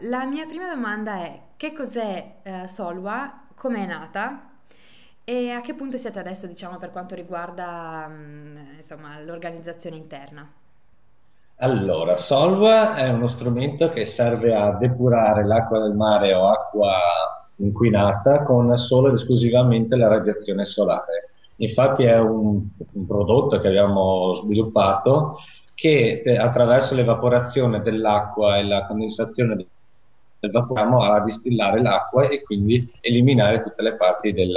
La mia prima domanda è che cos'è eh, Solwa, come è nata e a che punto siete adesso, diciamo, per quanto riguarda mm, insomma, l'organizzazione interna? Allora, Solva è uno strumento che serve a depurare l'acqua del mare o acqua inquinata con solo ed esclusivamente la radiazione solare. Infatti è un, un prodotto che abbiamo sviluppato che eh, attraverso l'evaporazione dell'acqua e la condensazione vapore a distillare l'acqua e quindi eliminare tutte le parti del,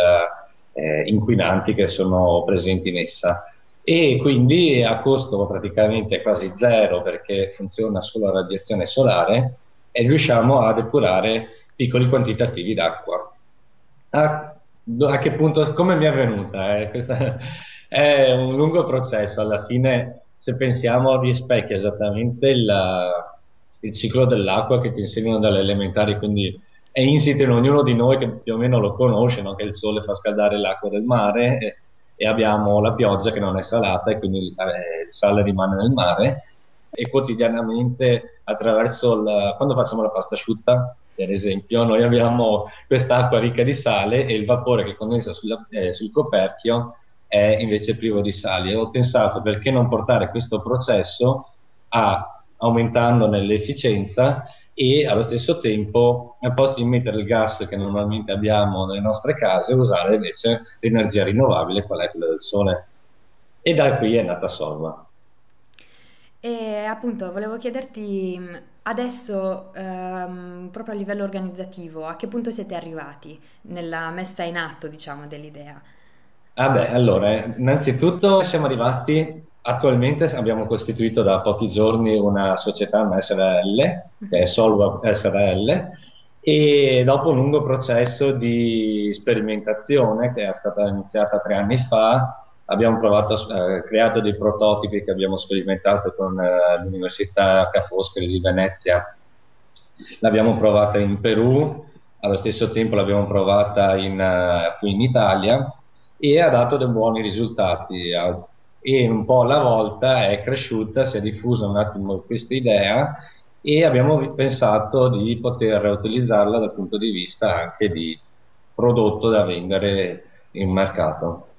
eh, inquinanti che sono presenti in essa e quindi a costo praticamente quasi zero perché funziona solo a radiazione solare e riusciamo a depurare piccoli quantitativi d'acqua. A, a, che punto, come mi è venuta? Eh? è un lungo processo, alla fine se pensiamo rispecchia esattamente il, il ciclo dell'acqua che ti insegnano dalle elementari, quindi è insito in ognuno di noi che più o meno lo conosce, no? che il sole fa scaldare l'acqua del mare e, e, abbiamo la pioggia che non è salata e quindi eh, il sale rimane nel mare e quotidianamente attraverso il, quando facciamo la pasta asciutta per esempio noi abbiamo quest'acqua ricca di sale e il vapore che condensa sulla, eh, sul coperchio è invece privo di sali e ho pensato perché non portare questo processo a aumentandone l'efficienza e allo stesso tempo, al posto di mettere il gas che normalmente abbiamo nelle nostre case, usare invece l'energia rinnovabile, qual è quella del sole. E da qui è nata Solva. E appunto volevo chiederti adesso, ehm, proprio a livello organizzativo, a che punto siete arrivati nella messa in atto, diciamo, dell'idea? Ah beh, allora, innanzitutto siamo arrivati Attualmente abbiamo costituito da pochi giorni una società, una SRL, che è Solva SRL, e dopo un lungo processo di sperimentazione che è stata iniziata tre anni fa, abbiamo provato, eh, creato dei prototipi che abbiamo sperimentato con eh, l'Università Ca' Foscari di Venezia. L'abbiamo provata in Perù, allo stesso tempo l'abbiamo provata in, uh, qui in Italia e ha dato dei buoni risultati e un po' alla volta è cresciuta, si è diffusa un attimo questa idea e abbiamo pensato di poter utilizzarla dal punto di vista anche di prodotto da vendere in mercato.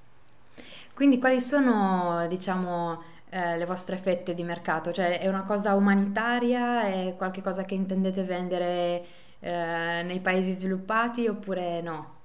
Quindi quali sono, diciamo, eh, le vostre fette di mercato? Cioè è una cosa umanitaria, è qualcosa che intendete vendere eh, nei paesi sviluppati oppure no?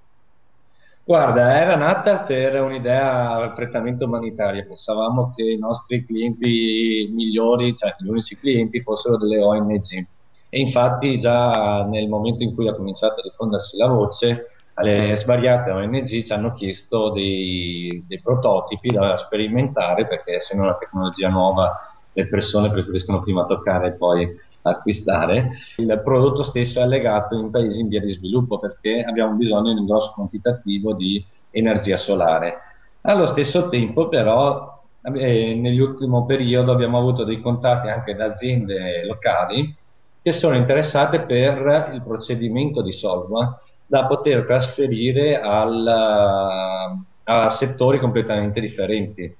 Guarda, era nata per un'idea prettamente umanitaria. Pensavamo che i nostri clienti migliori, cioè gli unici clienti, fossero delle ONG. E infatti già nel momento in cui ha cominciato a diffondersi la voce, le svariate ONG ci hanno chiesto dei, dei prototipi da sperimentare perché essendo una tecnologia nuova le persone preferiscono prima toccare e poi acquistare, il prodotto stesso è legato in paesi in via di sviluppo perché abbiamo bisogno di un grosso quantitativo di energia solare. Allo stesso tempo però eh, nell'ultimo periodo abbiamo avuto dei contatti anche da aziende locali che sono interessate per il procedimento di Solva da poter trasferire al, a settori completamente differenti.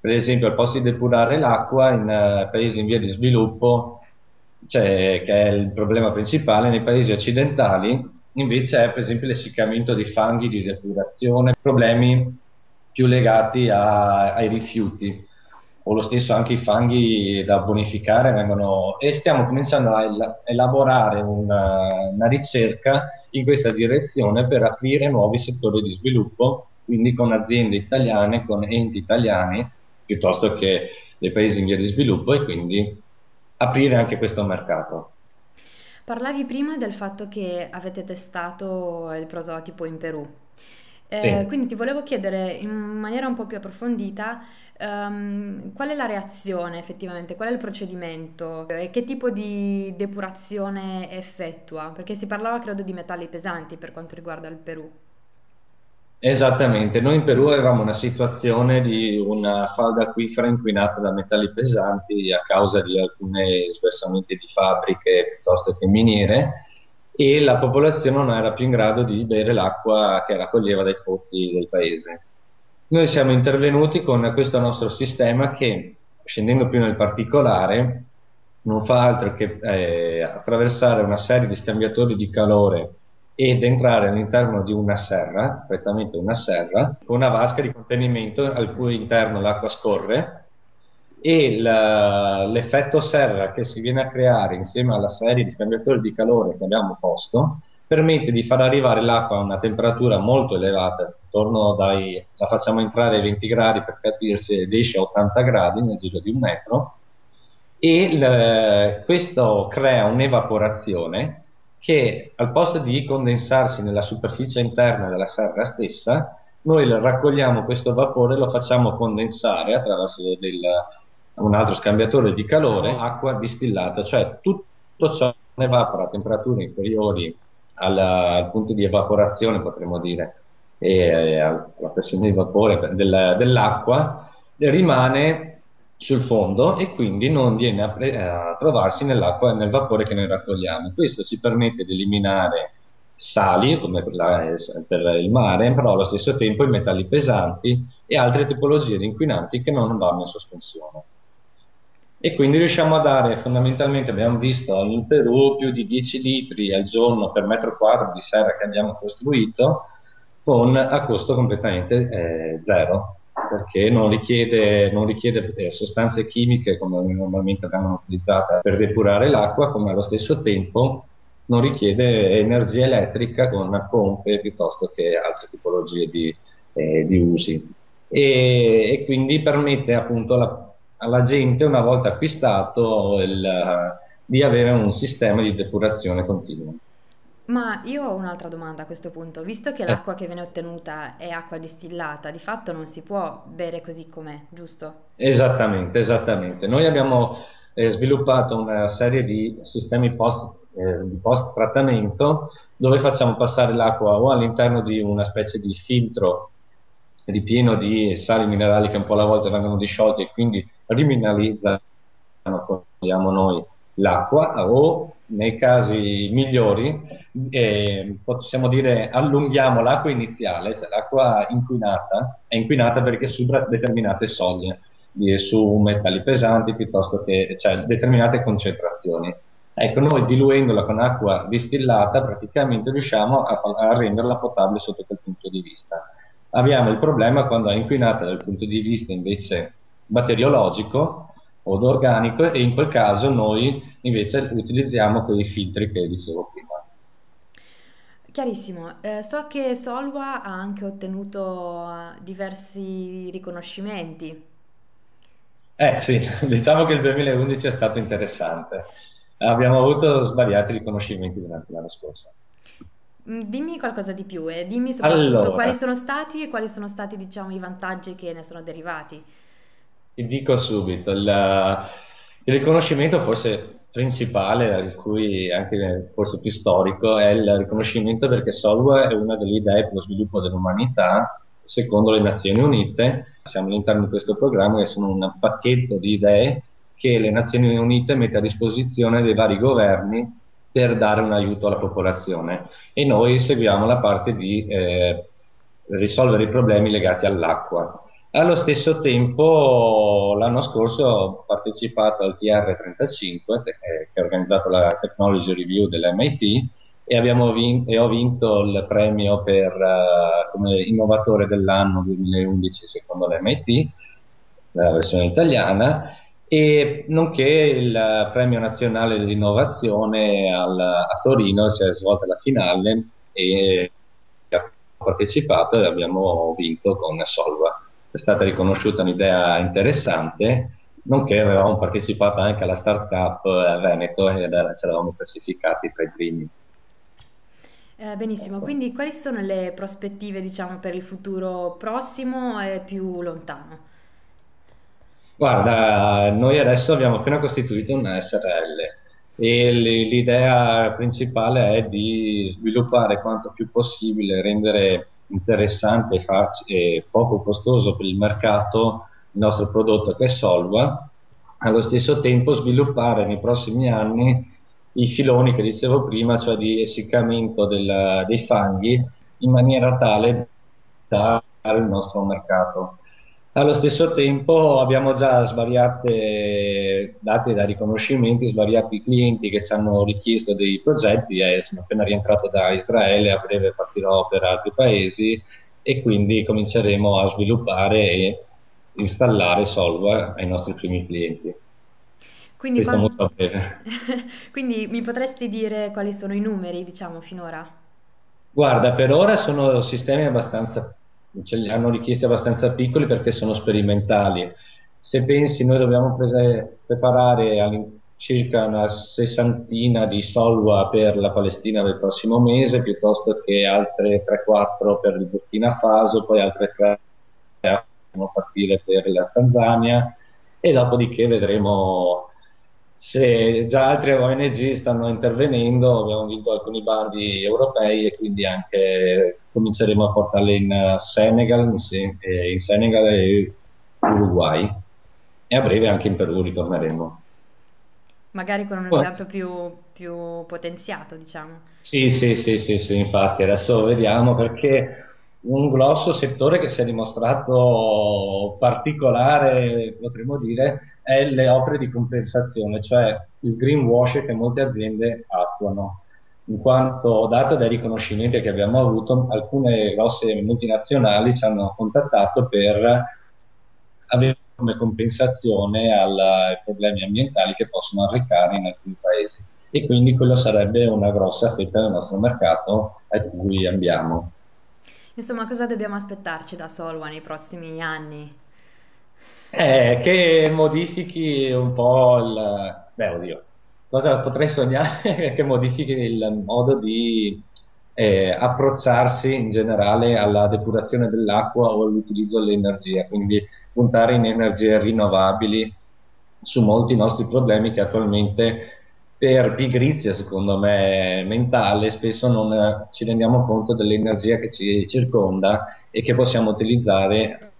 Per esempio, al posto di depurare l'acqua in uh, paesi in via di sviluppo cioè, che è il problema principale, nei paesi occidentali invece è per esempio l'essiccamento di fanghi di depurazione, problemi più legati a, ai rifiuti. O lo stesso anche i fanghi da bonificare vengono e stiamo cominciando a elaborare una, una ricerca in questa direzione per aprire nuovi settori di sviluppo, quindi con aziende italiane, con enti italiani, piuttosto che dei paesi in via di sviluppo e quindi aprire anche questo mercato. Parlavi prima del fatto che avete testato il prototipo in Perù. Eh, Sì. quindi ti volevo chiedere in maniera un po' più approfondita ehm, qual è la reazione effettivamente, qual è il procedimento e che tipo di depurazione effettua? Perché si parlava credo di metalli pesanti per quanto riguarda il Perù. Esattamente, noi in Perù avevamo una situazione di una falda acquifera inquinata da metalli pesanti a causa di alcuni sversamenti di fabbriche piuttosto che miniere e la popolazione non era più in grado di bere l'acqua che raccoglieva dai pozzi del paese. Noi siamo intervenuti con questo nostro sistema che, scendendo più nel particolare, non fa altro che eh, attraversare una serie di scambiatori di calore ed entrare all'interno di una serra, prettamente una serra, con una vasca di contenimento al cui interno l'acqua scorre e l'effetto serra che si viene a creare insieme alla serie di scambiatori di calore che abbiamo posto permette di far arrivare l'acqua a una temperatura molto elevata, intorno dai, la facciamo entrare ai 20 gradi per capirsi ed esce a 80 gradi nel giro di un metro e le, questo crea un'evaporazione che al posto di condensarsi nella superficie interna della serra stessa, noi raccogliamo questo vapore e lo facciamo condensare attraverso del, un altro scambiatore di calore, acqua distillata, cioè tutto ciò evapora a temperature inferiori al, al punto di evaporazione, potremmo dire, e alla pressione di vapore del, dell'acqua, rimane sul fondo e quindi non viene a, pre- a trovarsi nell'acqua e nel vapore che noi raccogliamo. Questo ci permette di eliminare sali, come per, la, per il mare, però allo stesso tempo i metalli pesanti e altre tipologie di inquinanti che non vanno in sospensione. E quindi riusciamo a dare fondamentalmente, abbiamo visto in Perù, più di 10 litri al giorno per metro quadro di serra che abbiamo costruito, con, a costo completamente eh, zero perché non richiede, non richiede eh, sostanze chimiche come normalmente vengono utilizzate per depurare l'acqua, come allo stesso tempo non richiede energia elettrica con pompe piuttosto che altre tipologie di, eh, di usi. E, e, quindi permette appunto la, alla gente, una volta acquistato, il, di avere un sistema di depurazione continua. Ma io ho un'altra domanda a questo punto, visto che Eh. l'acqua che viene ottenuta è acqua distillata, di fatto non si può bere così com'è, giusto? Esattamente, esattamente. Noi abbiamo eh, sviluppato una serie di sistemi post, eh, di post-trattamento dove facciamo passare l'acqua o all'interno di una specie di filtro ripieno di sali minerali che un po' alla volta vengono disciolti e quindi rimineralizzano, come diciamo noi, l'acqua o nei casi migliori eh, possiamo dire allunghiamo l'acqua iniziale, cioè l'acqua inquinata è inquinata perché supera determinate soglie su metalli pesanti piuttosto che cioè, determinate concentrazioni. Ecco, noi diluendola con acqua distillata praticamente riusciamo a, a renderla potabile sotto quel punto di vista. Abbiamo il problema quando è inquinata dal punto di vista invece batteriologico o organico e in quel caso noi invece utilizziamo quei filtri che dicevo prima. Chiarissimo, Eh, so che Solva ha anche ottenuto eh, diversi riconoscimenti. Eh sì, diciamo che il 2011 è stato interessante. Abbiamo avuto svariati riconoscimenti durante l'anno scorso. Mm, Dimmi qualcosa di più e dimmi soprattutto quali Allora, sono stati e quali sono stati, diciamo, i vantaggi che ne sono derivati. Ti dico subito, il, il riconoscimento forse principale, cui anche forse più storico, è il riconoscimento perché Solve è una delle idee per lo sviluppo dell'umanità, secondo le Nazioni Unite. Siamo all'interno di questo programma che sono un pacchetto di idee che le Nazioni Unite mette a disposizione dei vari governi per dare un aiuto alla popolazione e noi seguiamo la parte di eh, risolvere i problemi legati all'acqua. Allo stesso tempo, l'anno scorso ho partecipato al TR35, te- eh, che ha organizzato la Technology Review dell'MIT, e, abbiamo vin- e ho vinto il premio per, eh, come innovatore dell'anno 2011 secondo l'MIT, la versione italiana, e nonché il premio nazionale dell'innovazione al- a Torino si è svolta la finale e ho partecipato e abbiamo vinto con Solva è stata riconosciuta un'idea interessante, nonché avevamo partecipato anche alla startup a Veneto e ci eravamo classificati tra i primi. Eh, benissimo, Ecco. quindi quali sono le prospettive, diciamo, per il futuro prossimo e più lontano? Guarda, noi adesso abbiamo appena costituito una SRL e l'idea principale è di sviluppare quanto più possibile, rendere interessante e, faci- e poco costoso per il mercato il nostro prodotto che è Solva, allo stesso tempo sviluppare nei prossimi anni i filoni che dicevo prima, cioè di essiccamento del- dei fanghi, in maniera tale da dare il nostro mercato. Allo stesso tempo abbiamo già svariate date da riconoscimenti, svariati clienti che ci hanno richiesto dei progetti, eh, sono appena rientrato da Israele, a breve partirò per altri paesi e quindi cominceremo a sviluppare e installare Solva ai nostri primi clienti. Quindi, Questo quan- molto a breve. Quindi mi potresti dire quali sono i numeri, diciamo, finora? Guarda, per ora sono sistemi abbastanza, ce hanno richiesti abbastanza piccoli perché sono sperimentali. Se pensi, noi dobbiamo prese- preparare all'incirca una sessantina di Solva per la Palestina del prossimo mese, piuttosto che altre 3-4 per il Burkina Faso, poi altre 3 a partire per la Tanzania e dopodiché vedremo se già altre ONG stanno intervenendo, abbiamo vinto alcuni bandi europei e quindi anche cominceremo a portarle in Senegal, in Se- eh, in Senegal e Uruguay e a breve anche in Perù ritorneremo. Magari con un impianto più, più potenziato, diciamo. Sì, sì, sì, sì, sì, infatti adesso vediamo perché un grosso settore che si è dimostrato particolare, potremmo dire, è le opere di compensazione, cioè il greenwash che molte aziende attuano. In quanto, dato dai riconoscimenti che abbiamo avuto, alcune grosse multinazionali ci hanno contattato per avere come compensazione al- ai problemi ambientali che possono arrecare in alcuni paesi. E quindi quello sarebbe una grossa fetta del nostro mercato a cui andiamo. Insomma, cosa dobbiamo aspettarci da Solwa nei prossimi anni? Eh, che modifichi un po' il... Beh, oddio, cosa potrei sognare che modifichi il modo di eh, approcciarsi in generale alla depurazione dell'acqua o all'utilizzo dell'energia, quindi puntare in energie rinnovabili su molti nostri problemi che attualmente per pigrizia, secondo me, mentale, spesso non ci rendiamo conto dell'energia che ci circonda e che possiamo utilizzare.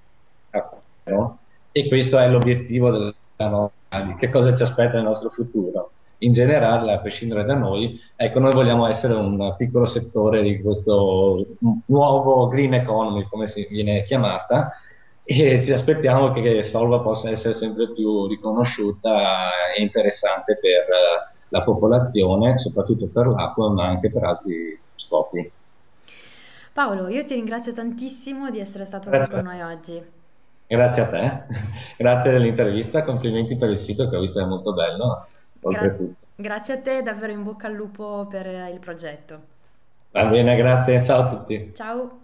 E questo è l'obiettivo della nostra. Che cosa ci aspetta nel nostro futuro? In generale, a prescindere da noi, ecco, noi vogliamo essere un piccolo settore di questo nuovo green economy, come si viene chiamata, e ci aspettiamo che Solva possa essere sempre più riconosciuta e interessante per eh, la popolazione, soprattutto per l'acqua, ma anche per altri scopi. Paolo, io ti ringrazio tantissimo di essere stato qui con Grazie, noi oggi. grazie a te, grazie dell'intervista, complimenti per il sito che ho visto è molto bello, Gra- grazie a te, davvero in bocca al lupo per il progetto. Va bene, grazie, ciao a tutti. Ciao!